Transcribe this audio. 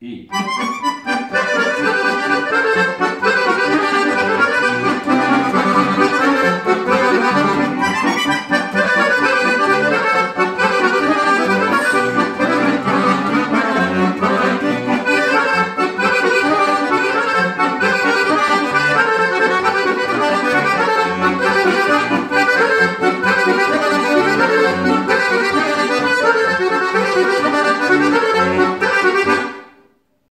E.